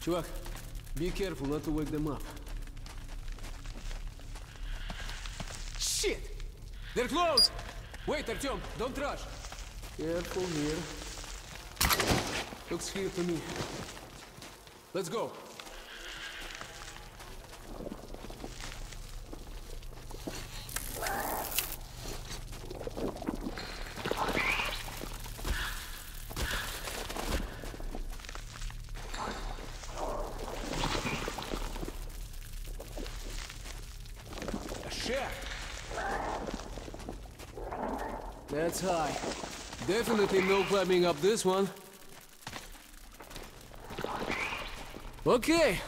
Чувак, be careful not to wake them up. Shit! They're close! Wait, Artyom, don't rush. Careful here. Looks clear to me. Let's go. That's high. Definitely no climbing up this one. Okay.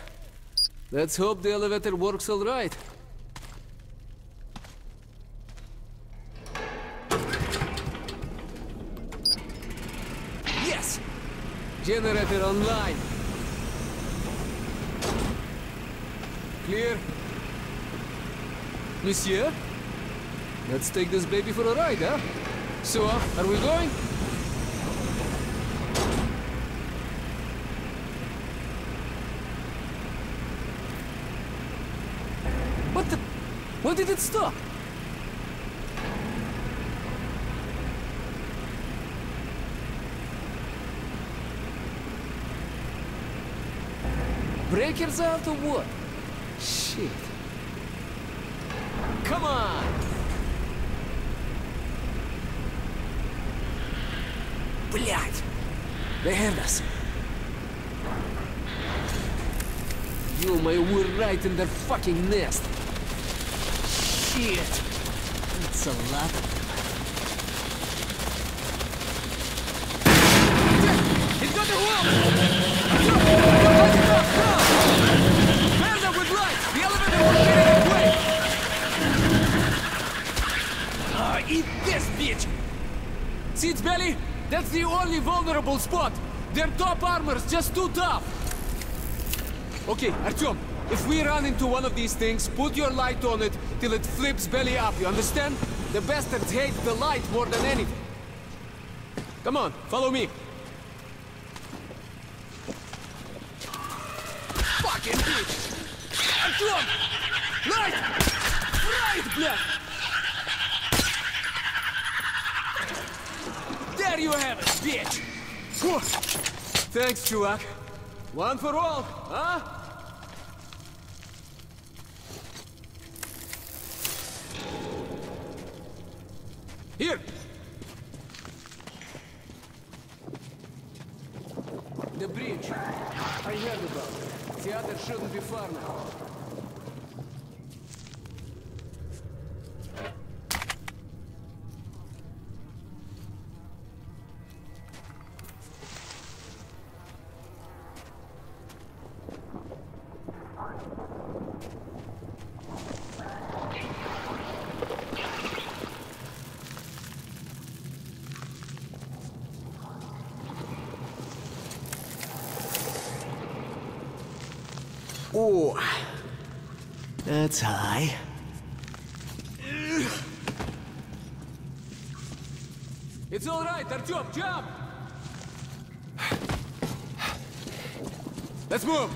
Let's hope the elevator works all right. Yes! Generator online. Clear? Monsieur? Let's take this baby for a ride, huh? So, uh, are we going? What the? Why did it stop? Breakers out or what? Shit. Come on! Блять! They heard us. You, my, we're right in their fucking nest. Shit! That's a lot. He's got the wheel! Light it up, now! Hands up with lights! The elevator will get in its way! Ah, eat this, bitch! See its belly? That's the only vulnerable spot! Their top armor's just too tough! Okay, Artyom, if we run into one of these things, put your light on it till it flips belly up, you understand? The bastards hate the light more than anything. Come on, follow me. Fucking bitch! Artyom! Light! Right, блядь! There you have it, bitch! Whew. Thanks, чувак. One for all, huh? Here! Oh, that's high. It's all right, Artyom, jump! Let's move!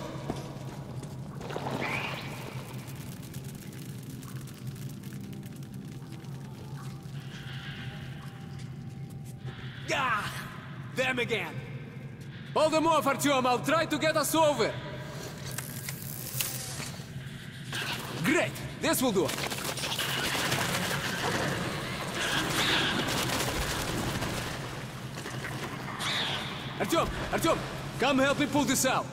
Ah! Them again! Hold them off, Artyom! I'll try to get us over! Great! This will do! Artyom! Artyom! Come help me pull this out!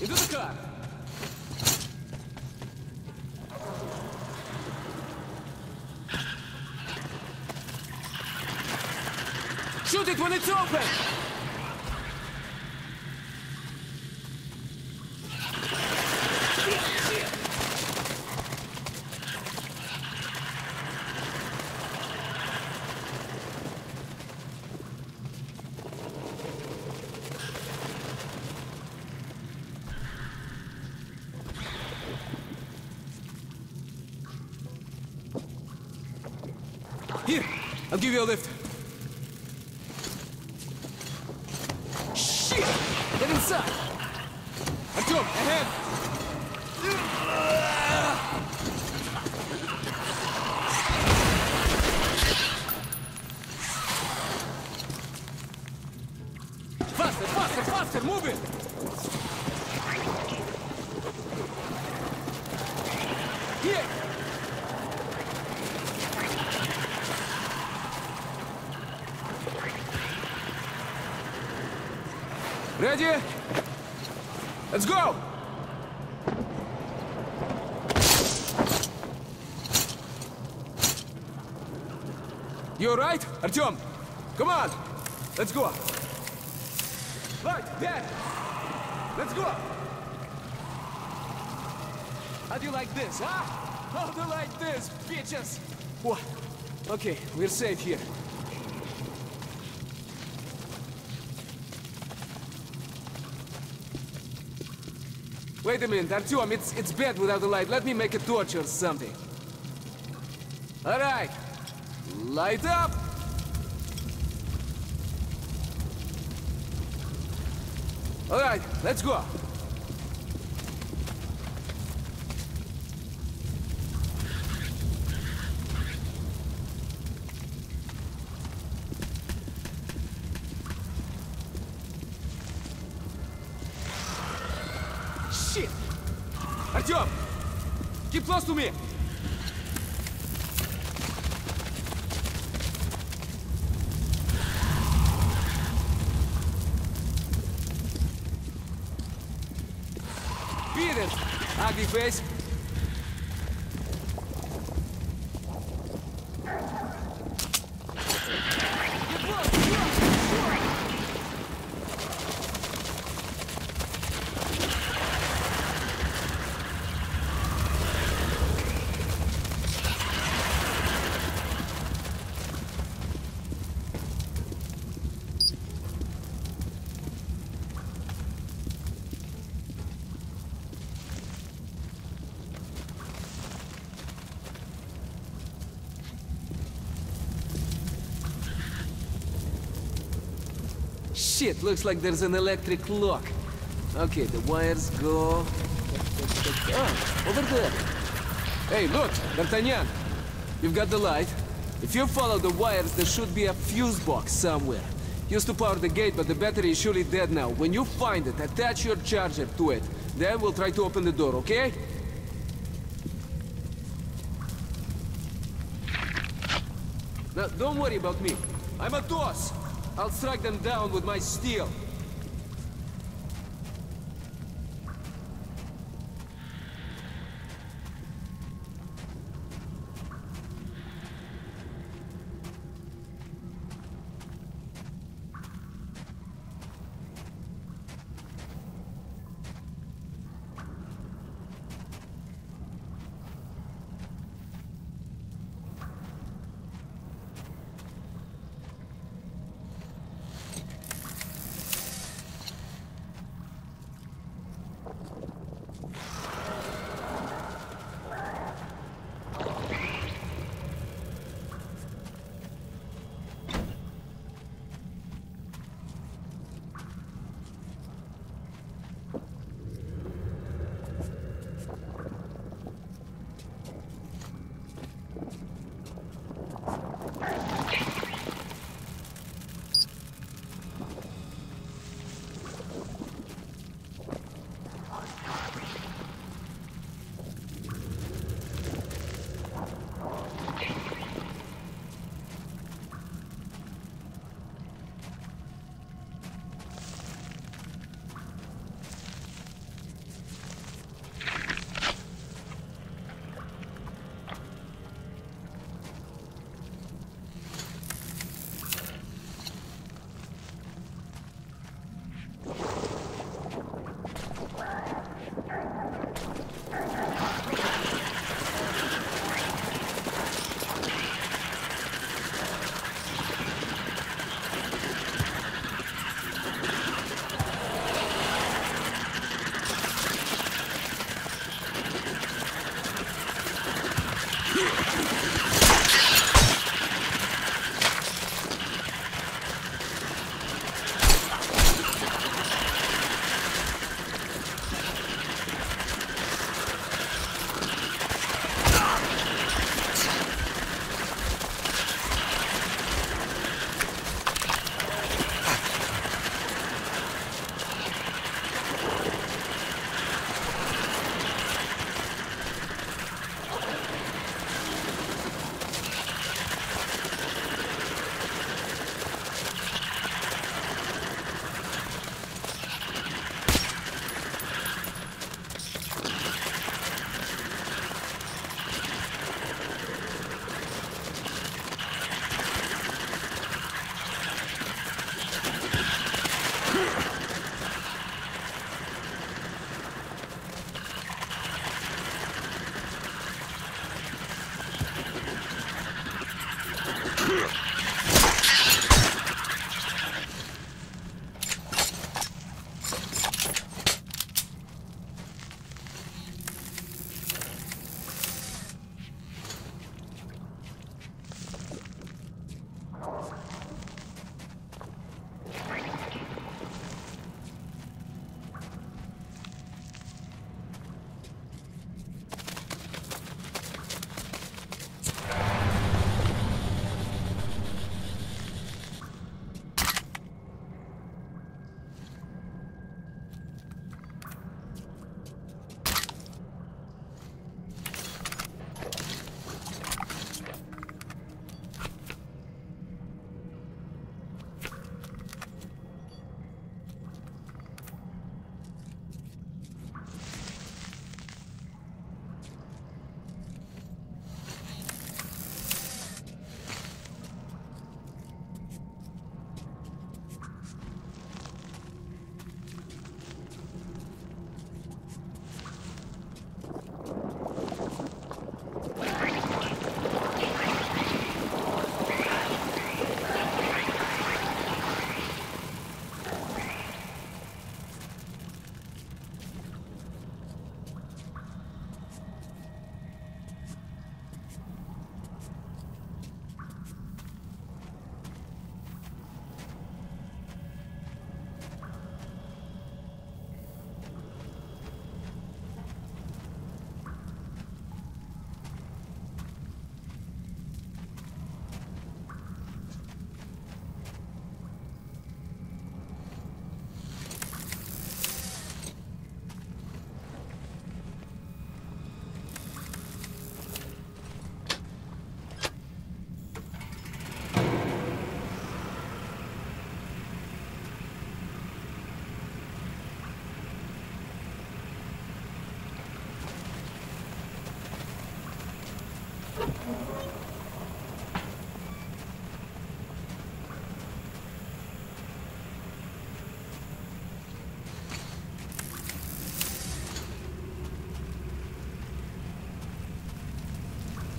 Into the car. Shoot it when it's open! I'll give you a lift. Shit! Get inside! Artyom, ahead! Faster, faster, faster, move it! Here! Let's go! You alright, Artyom? Come on! Let's go! Right, Dad! Let's go! How do you like this, huh? How do you like this, bitches? What? Okay, we're safe here. Wait a minute, Artyom, it's, it's bad without the light. Let me make a torch or something. All right. Light up! All right, let's go. Keep close to me! Beat Shit, looks like there's an electric lock. Okay, the wires go... Ah, over there. Hey, look, D'Artagnan. You've got the light. If you follow the wires, there should be a fuse box somewhere. Used to power the gate, but the battery is surely dead now. When you find it, attach your charger to it. Then we'll try to open the door, okay? Now, don't worry about me. I'm a boss. I'll strike them down with my steel.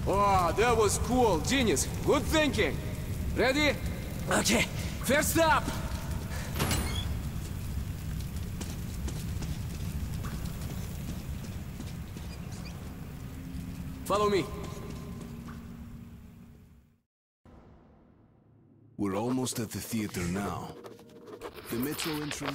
Oh, that was cool. Genius. Good thinking. Ready? Okay. First up. Follow me. We're almost at the theater now. The metro entrance